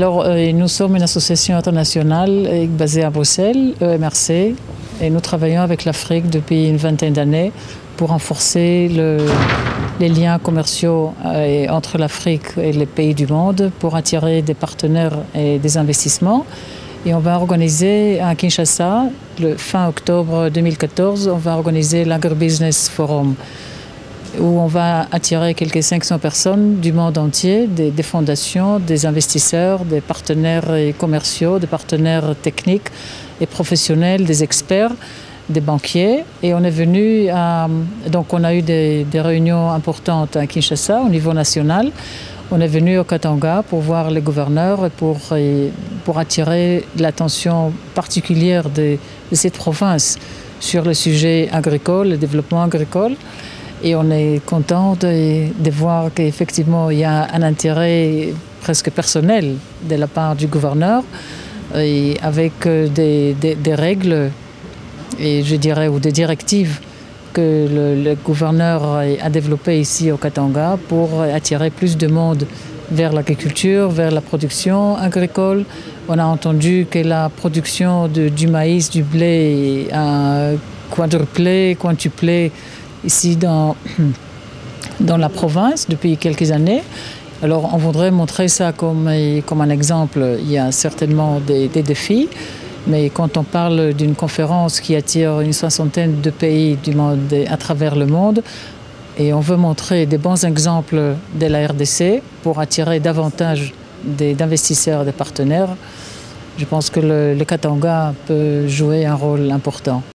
Alors, euh, nous sommes une association internationale euh, basée à Bruxelles, EMRC, et nous travaillons avec l'Afrique depuis une vingtaine d'années pour renforcer les liens commerciaux euh, entre l'Afrique et les pays du monde, pour attirer des partenaires et des investissements. Et on va organiser à Kinshasa, fin octobre 2014, on va organiser l'Agribusiness Forum où on va attirer quelques 500 personnes du monde entier, des, fondations, des investisseurs, des partenaires commerciaux, des partenaires techniques et professionnels, des experts, des banquiers. Et on est venu à... Donc on a eu des, réunions importantes à Kinshasa au niveau national. On est venu au Katanga pour voir les gouverneurs et pour, pour attirer l'attention particulière de, de cette province sur le sujet agricole, le développement agricole. Et on est content de, voir qu'effectivement il y a un intérêt presque personnel de la part du gouverneur et avec euh, des, règles et je dirais ou des directives que le, gouverneur a développées ici au Katanga pour attirer plus de monde vers l'agriculture, vers la production agricole. On a entendu que la production du maïs, du blé a quadruplé, quintuplé ici dans, dans la province depuis quelques années. Alors on voudrait montrer ça comme, comme un exemple. Il y a certainement des, défis, mais quand on parle d'une conférence qui attire une soixantaine de pays du monde, à travers le monde, et on veut montrer des bons exemples de la RDC pour attirer davantage d'investisseurs, des partenaires, je pense que le, le Katanga peut jouer un rôle important.